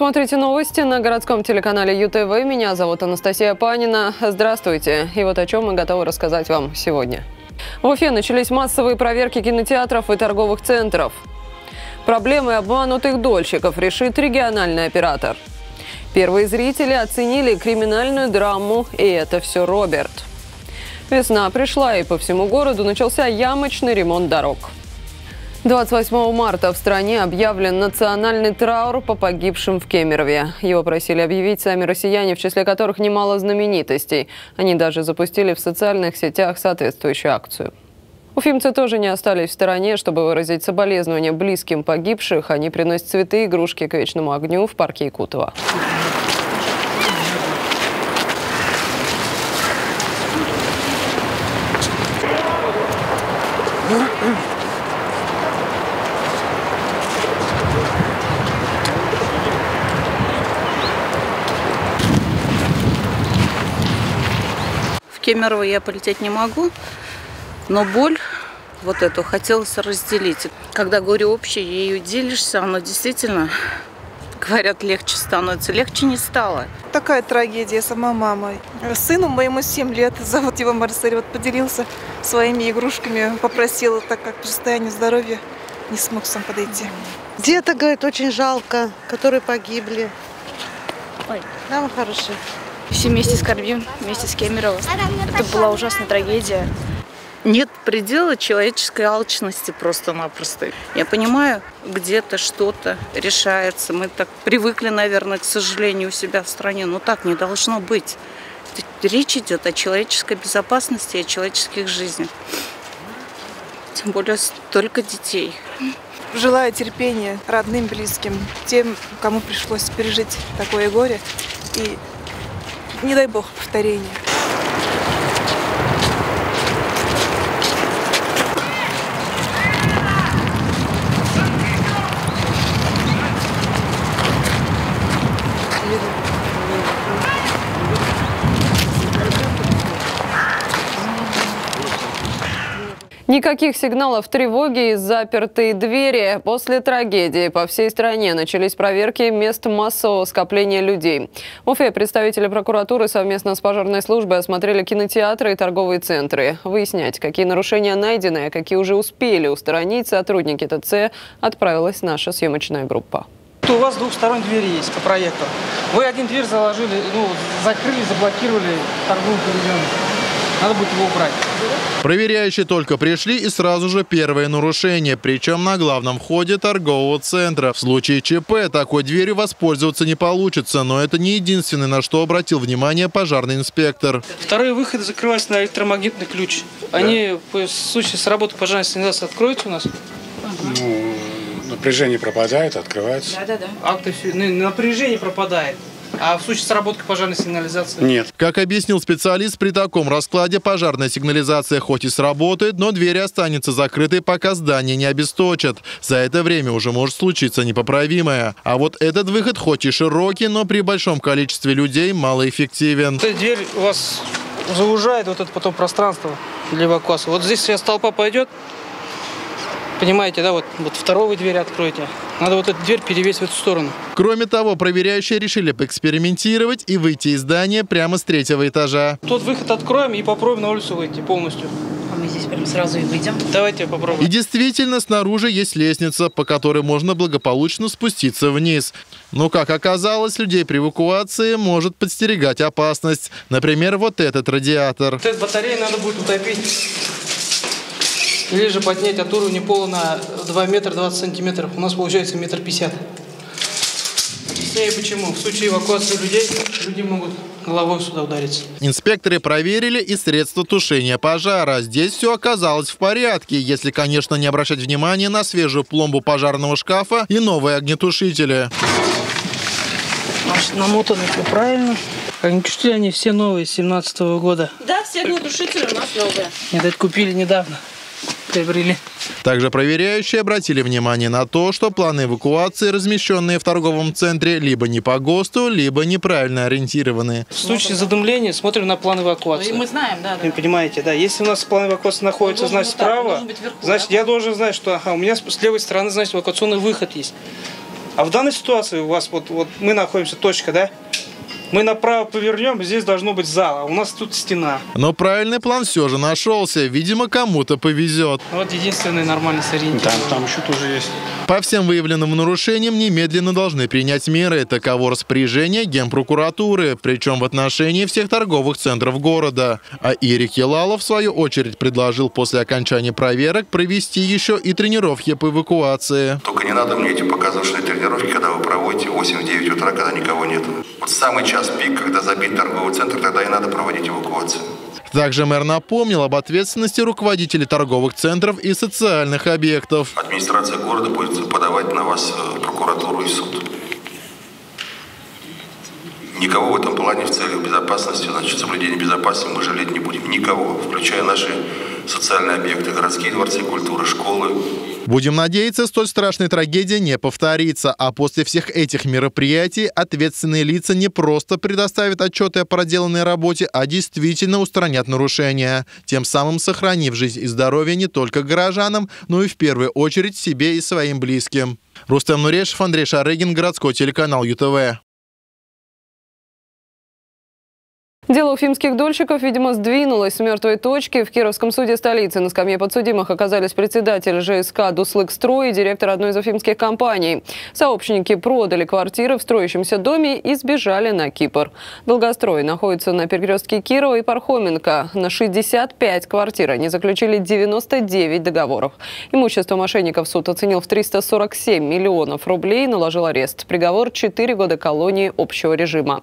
Смотрите новости на городском телеканале ЮТВ. Меня зовут Анастасия Панина. Здравствуйте. И вот о чем мы готовы рассказать вам сегодня. В Уфе начались массовые проверки кинотеатров и торговых центров. Проблемы обманутых дольщиков решит региональный оператор. Первые зрители оценили криминальную драму «И это все Роберт». Весна пришла, и по всему городу начался ямочный ремонт дорог. 28 марта в стране объявлен национальный траур по погибшим в Кемерове. Его просили объявить сами россияне, в числе которых немало знаменитостей. Они даже запустили в социальных сетях соответствующую акцию. Уфимцы тоже не остались в стороне, чтобы выразить соболезнования близким погибших. Они приносят цветы и игрушки к вечному огню в парке Якутова. Кемерово я полететь не могу, но боль вот эту хотелось разделить. Когда горе общее, ею делишься, оно действительно, говорят, легче становится. Легче не стало. Такая трагедия сама мама. Сыну моему 7 лет, зовут его Марсель, вот поделился своими игрушками, попросил, так как при состоянии здоровья не смог сам подойти. Деток, говорит, очень жалко, которые погибли. Ой, нам хорошие. Все вместе скорбим, вместе с Кемерово. Это была ужасная трагедия. Нет предела человеческой алчности просто-напросто. Я понимаю, где-то что-то решается. Мы так привыкли, наверное, к сожалению, у себя в стране. Но так не должно быть. Речь идет о человеческой безопасности и о человеческих жизнях. Тем более столько детей. Желаю терпения родным, близким, тем, кому пришлось пережить такое горе. И не дай бог повторения. Никаких сигналов тревоги и запертые двери. После трагедии по всей стране начались проверки мест массового скопления людей. В Уфе представители прокуратуры совместно с пожарной службой осмотрели кинотеатры и торговые центры. Выяснять, какие нарушения найдены, а какие уже успели устранить сотрудники ТЦ, отправилась наша съемочная группа. У вас двухсторонние двери есть по проекту. Вы один дверь заложили, ну, закрыли, заблокировали торговый павильон. Надо будет его убрать. Проверяющие только пришли и сразу же первое нарушение, причем на главном входе торгового центра. В случае ЧП такой дверью воспользоваться не получится, но это не единственное, на что обратил внимание пожарный инспектор. Второй выход закрывается на электромагнитный ключ. Они в случае с работы пожарной сигнализации откроются у нас? Ну, напряжение пропадает, открывается. Да, да, да. Акты ну, напряжение пропадает. А в случае сработки пожарной сигнализации? Нет. Как объяснил специалист, при таком раскладе пожарная сигнализация хоть и сработает, но дверь останется закрытой, пока здание не обесточат. За это время уже может случиться непоправимое. А вот этот выход хоть и широкий, но при большом количестве людей малоэффективен. Эта дверь у вас заужает вот это потом пространство для эвакуации. Вот здесь сейчас толпа пойдет, Понимаете, да, вот, вот вторую дверь откройте. Надо вот эту дверь перевесить в эту сторону. Кроме того, проверяющие решили поэкспериментировать и выйти из здания прямо с третьего этажа. Тот выход откроем и попробуем на улицу выйти полностью. А мы здесь прям сразу и выйдем. Давайте попробуем. И действительно, снаружи есть лестница, по которой можно благополучно спуститься вниз. Но, как оказалось, людей при эвакуации может подстерегать опасность. Например, вот этот радиатор. Вот эту батарею надо будет утопить. Или же поднять от уровня пола на 2 метра 20 сантиметров. У нас получается метр пятьдесят. Объясняю почему. В случае эвакуации людей, люди могут головой сюда удариться. Инспекторы проверили и средства тушения пожара. Здесь все оказалось в порядке, если, конечно, не обращать внимания на свежую пломбу пожарного шкафа и новые огнетушители. Значит, намотаны все правильно. Огнетушители они все новые, с 17 года. Да, все огнетушители у нас новые. Нет, это купили недавно приобрели. Также проверяющие обратили внимание на то, что планы эвакуации, размещенные в торговом центре, либо не по ГОСТу, либо неправильно ориентированы. В случае задымления смотрим на план эвакуации. Ну, мы знаем, да. да. Вы понимаете, да. Если у нас план эвакуации находится, Он значит, так, справа, должен быть вверху, значит, да? я должен знать, что ага, у меня с левой стороны, значит, эвакуационный выход есть. А в данной ситуации у вас вот, вот мы находимся, точка, да? Мы направо повернем, здесь должно быть зал, а у нас тут стена. Но правильный план все же нашелся. Видимо, кому-то повезет. Вот единственный нормальный сориентир. Там, там еще тоже есть. По всем выявленным нарушениям немедленно должны принять меры. Таково распоряжение Генпрокуратуры, причем в отношении всех торговых центров города. А Ирик Елалов, в свою очередь, предложил после окончания проверок провести еще и тренировки по эвакуации. Только не надо мне эти показушные тренировки, когда вы проводите 8-9 утра, когда никого нет. Вот самый час пик, когда забит торговый центр, тогда и надо проводить эвакуацию. Также мэр напомнил об ответственности руководителей торговых центров и социальных объектов. Администрация города будет подавать на вас э, прокуратуру и суд. Никого в этом плане в целях безопасности, значит, соблюдения безопасности мы жалеть не будем. Никого, включая наши социальные объекты, городские дворцы культуры, школы, Будем надеяться, столь страшная трагедия не повторится, а после всех этих мероприятий ответственные лица не просто предоставят отчеты о проделанной работе, а действительно устранят нарушения, тем самым сохранив жизнь и здоровье не только горожанам, но и в первую очередь себе и своим близким. Рустам Нурешев, Андрей Шарыгин, городской телеканал ЮТВ. Дело уфимских дольщиков, видимо, сдвинулось с мертвой точки. В Кировском суде столицы на скамье подсудимых оказались председатель ЖСК «Дуслык-строй» и директор одной из уфимских компаний. Сообщники продали квартиры в строящемся доме и сбежали на Кипр. Долгострой находится на перекрестке Кирова и Пархоменко. На 65 квартир они заключили 99 договоров. Имущество мошенников суд оценил в 347 миллионов рублей и наложил арест. Приговор – 4 года колонии общего режима.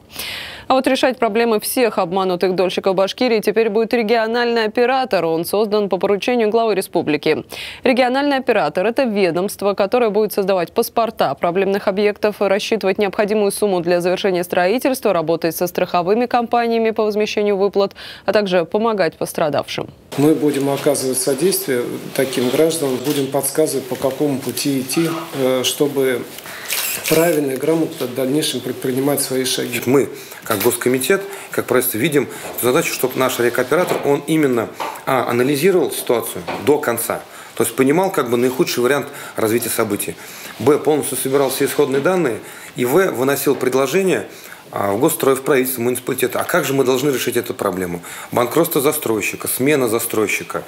А вот решать проблемы всех обманутых дольщиков Башкирии теперь будет региональный оператор. Он создан по поручению главы республики. Региональный оператор – это ведомство, которое будет создавать паспорта проблемных объектов, рассчитывать необходимую сумму для завершения строительства, работать со страховыми компаниями по возмещению выплат, а также помогать пострадавшим. Мы будем оказывать содействие таким гражданам, будем подсказывать, по какому пути идти, э, чтобы правильно и грамотно в дальнейшем предпринимать свои шаги. Мы, как Госкомитет, как правительство, видим задачу, чтобы наш рекоператор, он именно а, анализировал ситуацию до конца. То есть понимал как бы наихудший вариант развития событий. Б. Полностью собирал все исходные данные. И В. Выносил предложение а, в Госстрой, в правительство, муниципалитета. А как же мы должны решить эту проблему? Банкротство застройщика, смена застройщика,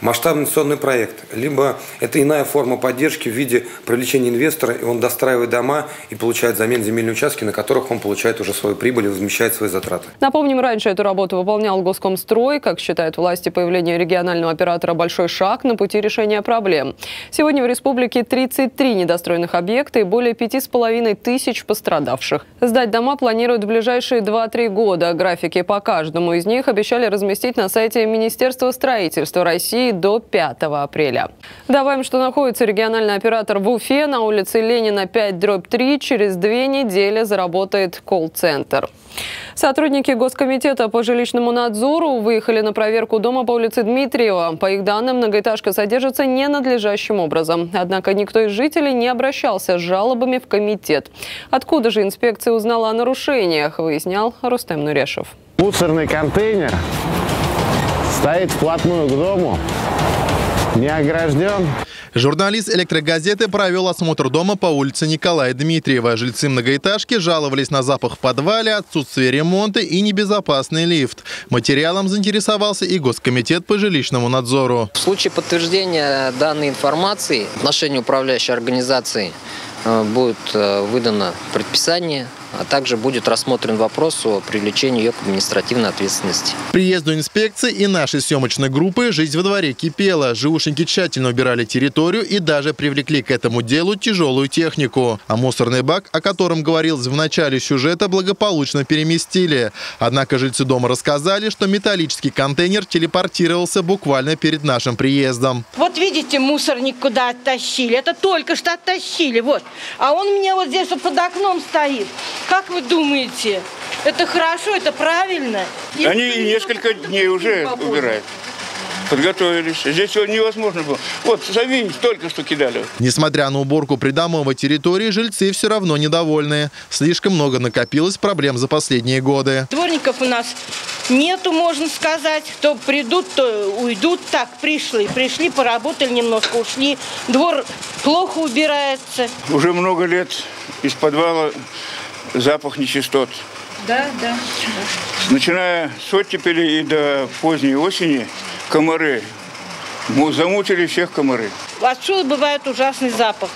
масштабный инвестиционный проект, либо это иная форма поддержки в виде привлечения инвестора, и он достраивает дома и получает замен земельные участки, на которых он получает уже свою прибыль и возмещает свои затраты. Напомним, раньше эту работу выполнял Госкомстрой. Как считают власти, появление регионального оператора – большой шаг на пути решения проблем. Сегодня в республике 33 недостроенных объекта и более 5,5 тысяч пострадавших. Сдать дома планируют в ближайшие 2-3 года. Графики по каждому из них обещали разместить на сайте Министерства строительства России России до 5 апреля. Добавим, что находится региональный оператор в Уфе на улице Ленина 5 дробь 3. Через две недели заработает колл-центр. Сотрудники Госкомитета по жилищному надзору выехали на проверку дома по улице Дмитриева. По их данным, многоэтажка содержится ненадлежащим образом. Однако никто из жителей не обращался с жалобами в комитет. Откуда же инспекция узнала о нарушениях, выяснял Рустем Нурешев. Мусорный контейнер стоит вплотную к дому, не огражден. Журналист электрогазеты провел осмотр дома по улице Николая Дмитриева. Жильцы многоэтажки жаловались на запах в подвале, отсутствие ремонта и небезопасный лифт. Материалом заинтересовался и Госкомитет по жилищному надзору. В случае подтверждения данной информации в отношении управляющей организации э, будет э, выдано предписание а также будет рассмотрен вопрос о привлечении ее к административной ответственности. Приезду инспекции и нашей съемочной группы жизнь во дворе кипела. Живушники тщательно убирали территорию и даже привлекли к этому делу тяжелую технику. А мусорный бак, о котором говорилось в начале сюжета, благополучно переместили. Однако жильцы дома рассказали, что металлический контейнер телепортировался буквально перед нашим приездом. Вот видите, мусорник куда оттащили. Это только что оттащили. Вот. А он у меня вот здесь вот под окном стоит. Как вы думаете, это хорошо, это правильно? Они несколько дней уже убирают подготовились. Здесь невозможно было. Вот, завинь только что кидали. Несмотря на уборку придомовой территории, жильцы все равно недовольны. Слишком много накопилось проблем за последние годы. Дворников у нас нету, можно сказать. То придут, то уйдут. Так, пришли. Пришли, поработали немножко, ушли. Двор плохо убирается. Уже много лет из подвала запах нечистот. Да, да. Начиная с оттепели и до поздней осени комары му- замучили всех комары. Отсюда бывает ужасный запах.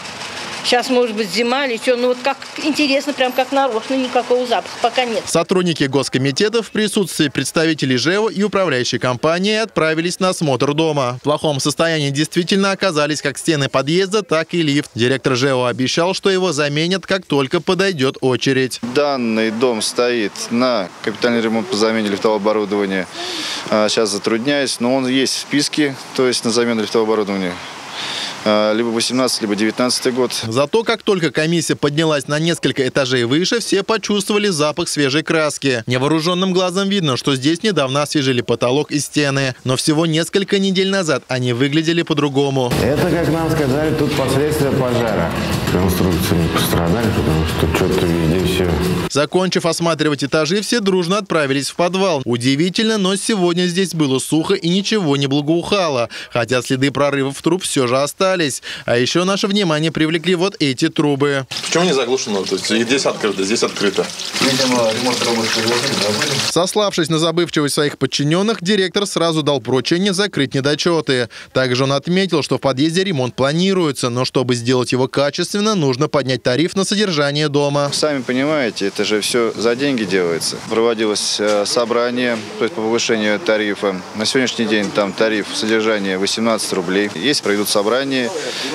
Сейчас, может быть, зима или что. Ну, вот как интересно, прям как нарочно, никакого запаха пока нет. Сотрудники госкомитета в присутствии представителей ЖЭО и управляющей компании отправились на осмотр дома. В плохом состоянии действительно оказались как стены подъезда, так и лифт. Директор ЖЭО обещал, что его заменят, как только подойдет очередь. Данный дом стоит на капитальный ремонт по замене лифтового оборудования. А, Сейчас затрудняюсь, но он есть в списке, то есть на замену лифтового оборудования. А, Либо 18, либо 19 год. Зато как только комиссия поднялась на несколько этажей выше, все почувствовали запах свежей краски. Невооруженным глазом видно, что здесь недавно освежили потолок и стены. Но всего несколько недель назад они выглядели по-другому. Это, как нам сказали, тут последствия пожара. Конструкции не пострадали, потому что что-то везде все Закончив осматривать этажи, все дружно отправились в подвал. Удивительно, но сегодня здесь было сухо и ничего не благоухало. Хотя следы прорывов труб все же остались. А еще наше внимание привлекли вот эти трубы. Почему не заглушено? То есть здесь открыто, здесь открыто. Видимо, ремонт работы забыли. Сославшись на забывчивость своих подчиненных, директор сразу дал поручение закрыть недочеты. Также он отметил, что в подъезде ремонт планируется, но чтобы сделать его качественно, нужно поднять тариф на содержание дома. Сами понимаете, это же все за деньги делается. Проводилось э, собрание, то есть по повышению тарифа. На сегодняшний день там тариф содержания 18 рублей. Если пройдут собрание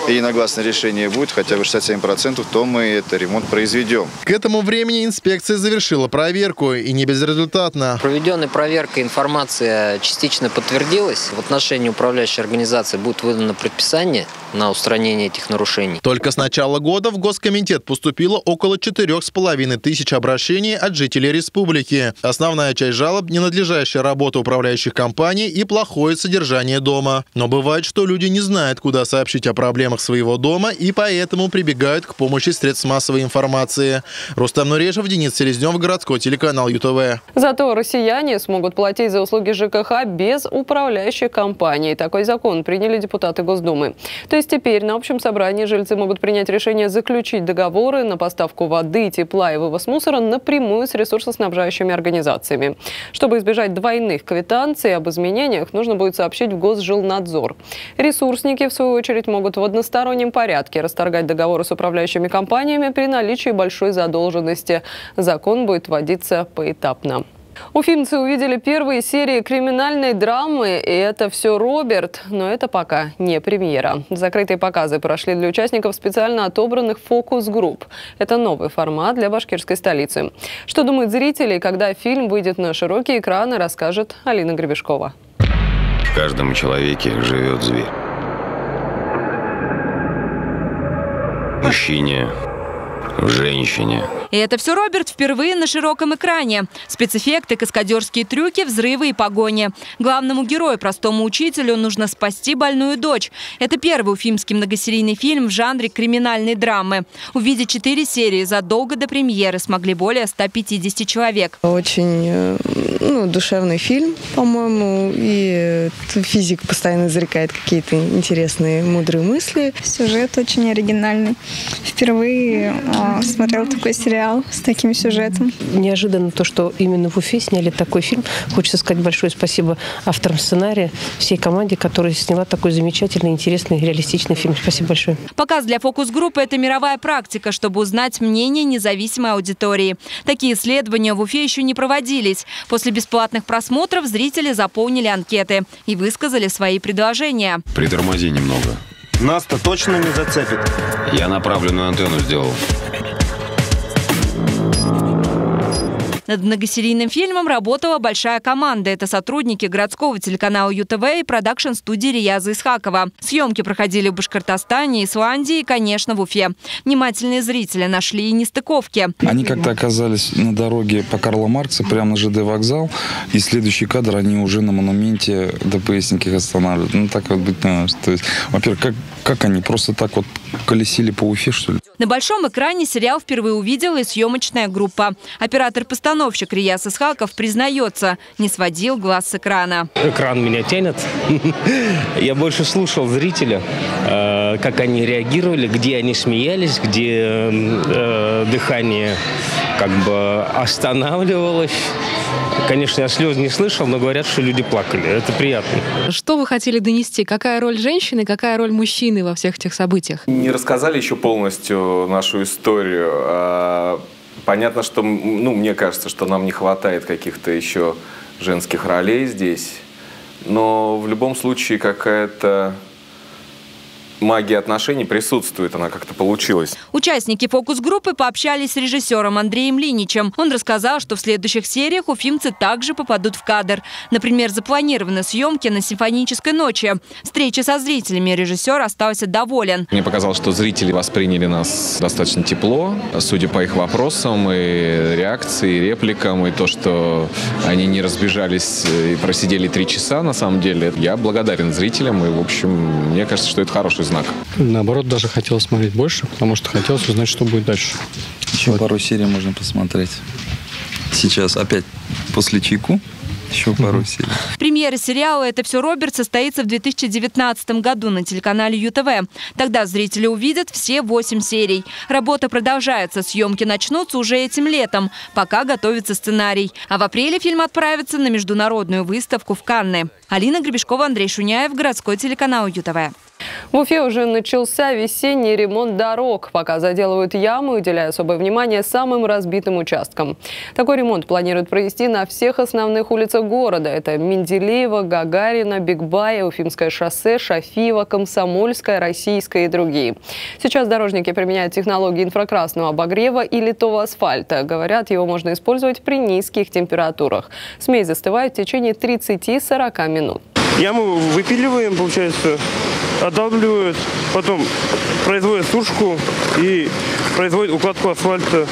и единогласное решение будет хотя бы 67%, то мы этот ремонт произведем. К этому времени инспекция завершила проверку и не безрезультатно. Проведенной проверкой информация частично подтвердилась. В отношении управляющей организации будет выдано предписание на устранение этих нарушений. Только с начала года в Госкомитет поступило около четырех с половиной тысяч обращений от жителей республики. Основная часть жалоб – ненадлежащая работа управляющих компаний и плохое содержание дома. Но бывает, что люди не знают, куда сообщить о проблемах своего дома и поэтому прибегают к помощи средств массовой информации. Рустам Нурежев, Денис Селезнев, городской телеканал ЮТВ. Зато россияне смогут платить за услуги ЖКХ без управляющих компаний. Такой закон приняли депутаты Госдумы. То есть теперь на общем собрании жильцы могут принять решение заключить договоры на поставку воды, тепла и вывоз мусора напрямую с ресурсоснабжающими организациями. Чтобы избежать двойных квитанций об изменениях, нужно будет сообщить в Госжилнадзор. Ресурсники, в свою очередь, могут в одностороннем порядке расторгать договоры с управляющими компаниями при наличии большой задолженности. Закон будет вводиться поэтапно. Уфимцы увидели первые серии криминальной драмы, и это все Роберт, но это пока не премьера. Закрытые показы прошли для участников специально отобранных фокус-групп. Это новый формат для башкирской столицы. Что думают зрители, когда фильм выйдет на широкие экраны, расскажет Алина Гребешкова. В каждом человеке живет зверь. Мужчине, в женщине. И это все Роберт впервые на широком экране. Спецэффекты, каскадерские трюки, взрывы и погони. Главному герою, простому учителю, нужно спасти больную дочь. Это первый уфимский многосерийный фильм в жанре криминальной драмы. Увидеть четыре серии задолго до премьеры смогли более 150 человек. Очень э, ну, душевный фильм, по-моему, и э, физик постоянно изрекает какие-то интересные, мудрые мысли. Сюжет очень оригинальный. Впервые а, смотрел такой сериал с таким сюжетом. Неожиданно то, что именно в Уфе сняли такой фильм. Хочется сказать большое спасибо авторам сценария, всей команде, которая сняла такой замечательный, интересный, реалистичный фильм. Спасибо большое. Показ для фокус-группы – это мировая практика, чтобы узнать мнение независимой аудитории. Такие исследования в Уфе еще не проводились. После бесплатных просмотров зрители заполнили анкеты и высказали свои предложения. Притормози немного. Нас-то точно не зацепит. Я направленную антенну сделал. Над многосерийным фильмом работала большая команда. Это сотрудники городского телеканала ЮТВ и продакшн-студии Рияза Исхакова. Съемки проходили в Башкортостане, Исландии и, конечно, в Уфе. Внимательные зрители нашли и нестыковки. Они как-то оказались на дороге по Карла Маркса, прямо на ЖД вокзал, и следующий кадр они уже на монументе ДПСники останавливают. Ну, так вот быть, наверное, то есть, во-первых, как, как они просто так вот колесили по Уфе, что ли? На большом экране сериал впервые увидела и съемочная группа. Оператор-постановщик Рияс Исхаков признается, не сводил глаз с экрана. Экран меня тянет. Я больше слушал зрителя, э, как они реагировали, где они смеялись, где э, дыхание как бы останавливалось. Конечно, я слез не слышал, но говорят, что люди плакали. Это приятно. Что вы хотели донести? Какая роль женщины, какая роль мужчины во всех этих событиях? Не рассказали еще полностью нашу историю. А, понятно, что, ну, мне кажется, что нам не хватает каких-то еще женских ролей здесь. Но в любом случае какая-то магия отношений присутствует, она как-то получилась. Участники фокус-группы пообщались с режиссером Андреем Линичем. Он рассказал, что в следующих сериях уфимцы также попадут в кадр. Например, запланированы съемки на симфонической ночи. Встречи со зрителями режиссер остался доволен. Мне показалось, что зрители восприняли нас достаточно тепло, судя по их вопросам и реакции, и репликам, и то, что они не разбежались и просидели три часа, на самом деле. Я благодарен зрителям, и, в общем, мне кажется, что это хороший знак. Наоборот, даже хотелось смотреть больше, потому что хотелось узнать, что будет дальше. Еще вот. пару серий можно посмотреть. Сейчас опять после чайку еще пару серий. Премьера сериала «Это все Роберт» состоится в 2019 году на телеканале ЮТВ. Тогда зрители увидят все восемь серий. Работа продолжается, съемки начнутся уже этим летом, пока готовится сценарий. А в апреле фильм отправится на международную выставку в Канны. Алина Гребешкова, Андрей Шуняев, городской телеканал ЮТВ. В Уфе уже начался весенний ремонт дорог. Пока заделывают ямы, уделяя особое внимание самым разбитым участкам. Такой ремонт планируют провести на всех основных улицах города. Это Менделеева, Гагарина, Бигбая, Уфимское шоссе, Шафиева, Комсомольская, Российская и другие. Сейчас дорожники применяют технологии инфракрасного обогрева и литого асфальта. Говорят, его можно использовать при низких температурах. Смесь застывает в течение 30-40 минут. Яму выпиливаем, получается, отдавливают, потом производят сушку и производят укладку асфальта.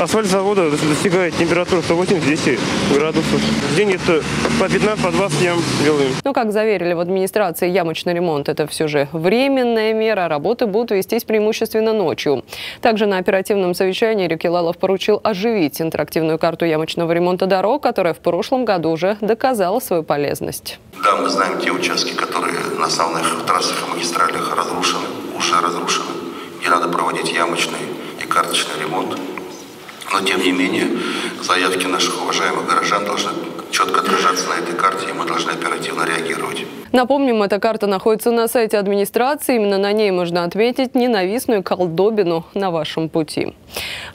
Асфальт завода достигает температуры 180-200 градусов. В день это по 15, по 20 ям делаем. Ну, как заверили в администрации, ямочный ремонт – это все же временная мера. Работы будут вестись преимущественно ночью. Также на оперативном совещании Рикелалов поручил оживить интерактивную карту ямочного ремонта дорог, которая в прошлом году уже доказала свою полезность. Да, мы знаем те участки, которые на основных трассах и магистралях разрушены, уже разрушены, где надо проводить ямочный и карточный ремонт. Но, тем не менее, заявки наших уважаемых горожан должны четко отражаться на этой карте, и мы должны оперативно реагировать. Напомним, эта карта находится на сайте администрации. Именно на ней можно отметить ненавистную колдобину на вашем пути.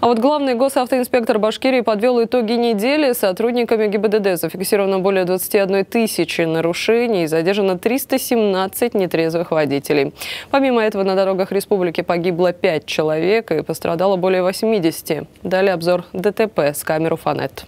А вот главный госавтоинспектор Башкирии подвел итоги недели. Сотрудниками ГИБДД зафиксировано более 21 тысячи нарушений. Задержано 317 нетрезвых водителей. Помимо этого на дорогах республики погибло 5 человек и пострадало более 80. Далее обзор ДТП с камеру Фанет.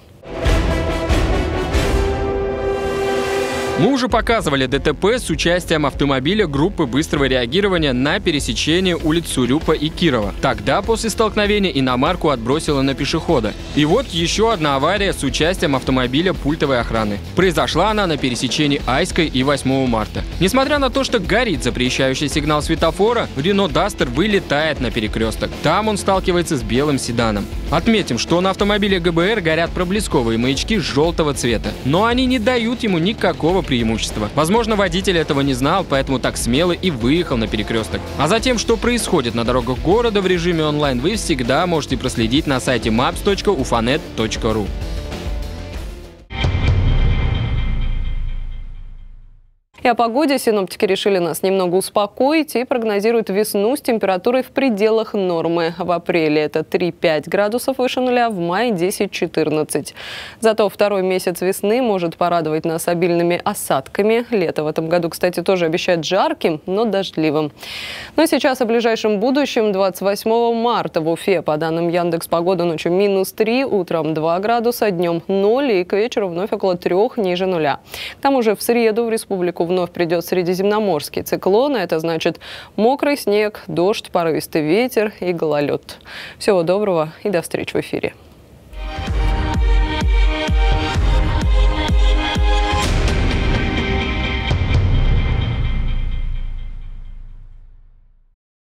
Мы уже показывали ДТП с участием автомобиля группы быстрого реагирования на пересечении улиц Сурюпа и Кирова. Тогда после столкновения иномарку отбросило на пешехода. И вот еще одна авария с участием автомобиля пультовой охраны. Произошла она на пересечении Айской и 8 марта. Несмотря на то, что горит запрещающий сигнал светофора, Рено Дастер вылетает на перекресток. Там он сталкивается с белым седаном. Отметим, что на автомобиле ГБР горят проблесковые маячки желтого цвета. Но они не дают ему никакого преимущества. Возможно, водитель этого не знал, поэтому так смело и выехал на перекресток. А затем, что происходит на дорогах города в режиме онлайн, вы всегда можете проследить на сайте maps.ufanet.ru. И о погоде синоптики решили нас немного успокоить и прогнозируют весну с температурой в пределах нормы. В апреле это 3-5 градусов выше нуля, в мае 10-14. Зато второй месяц весны может порадовать нас обильными осадками. Лето в этом году, кстати, тоже обещает жарким, но дождливым. Ну и сейчас о ближайшем будущем. 28 марта в Уфе, по данным Яндекс Погода, ночью минус 3, утром 2 градуса, днем 0 и к вечеру вновь около 3 ниже нуля. К тому же в среду в республику вновь вновь придет средиземноморский циклон. А это значит мокрый снег, дождь, порывистый ветер и гололед. Всего доброго и до встречи в эфире.